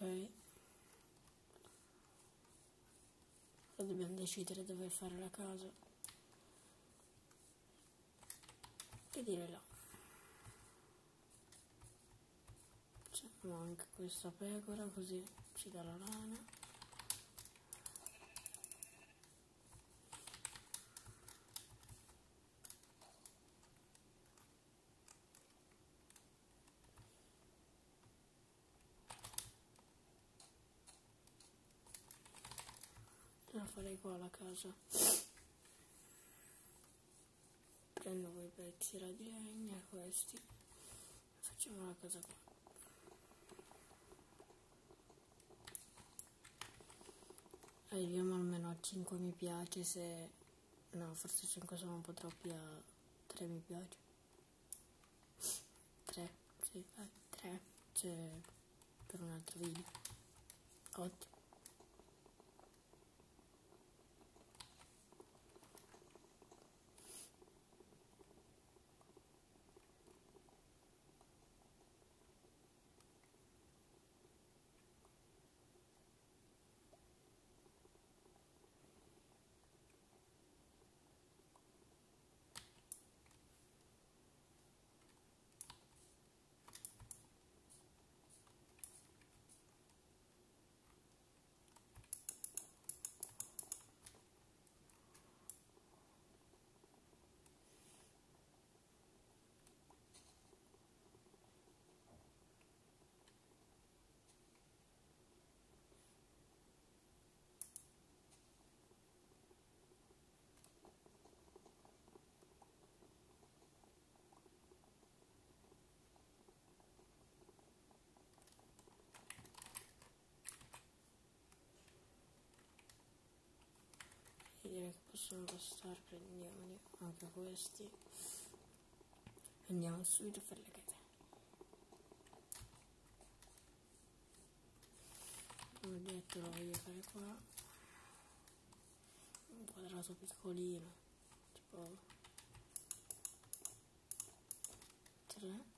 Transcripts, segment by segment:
ok. Ora dobbiamo decidere dove fare la casa. Che dire là. Facciamo anche questa pecora così ci dà la lana. Farei qua la casa. Prendo quei pezzi di legna questi. Facciamo la casa qua. Arriviamo almeno a 5 mi piace se no forse 5 sono un po' troppi a 3 mi piace. 3 sì, 3 c'è per un altro video. Ottimo direi che possono bastare prendiamoli anche questi. Andiamo subito a fare le case come detto lo voglio fare qua. Un quadrato piccolino tipo 3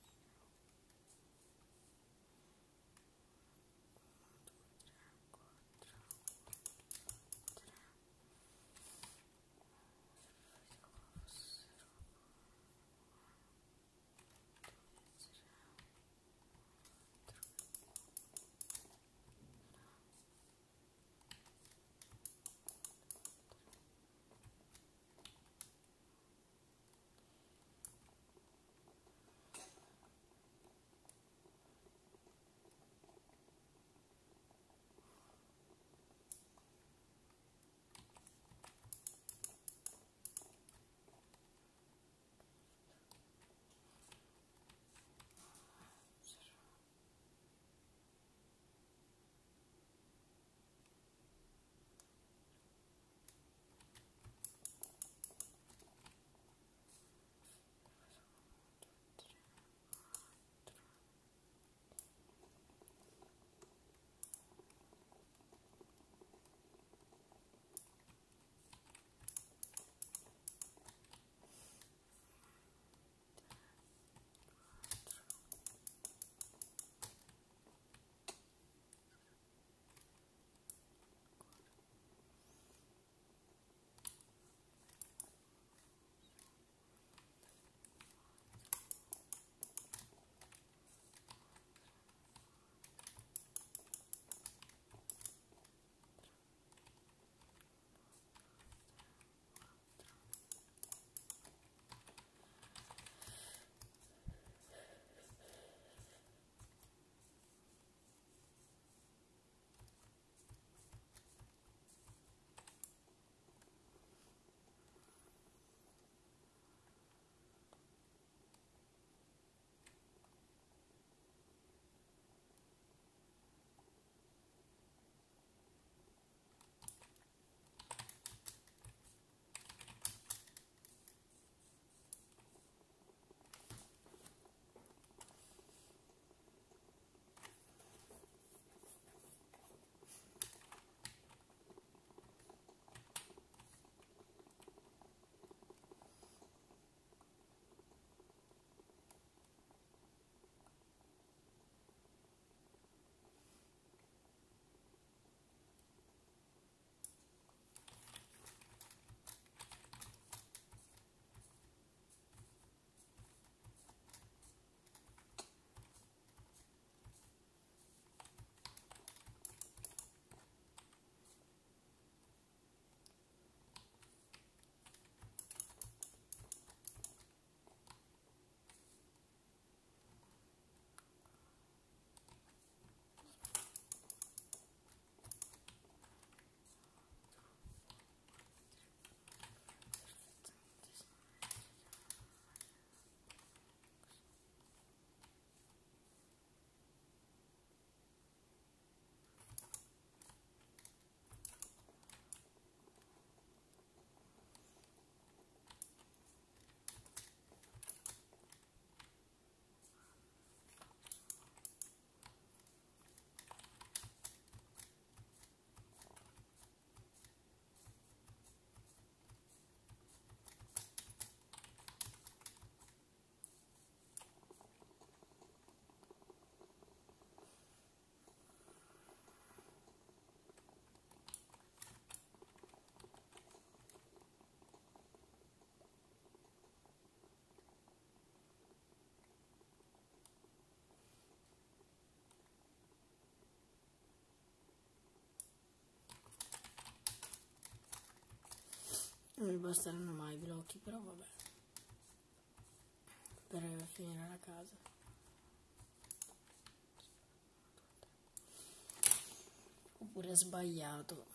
Non mi basteranno mai i blocchi, però vabbè. Per finire la casa. Oppure sbagliato.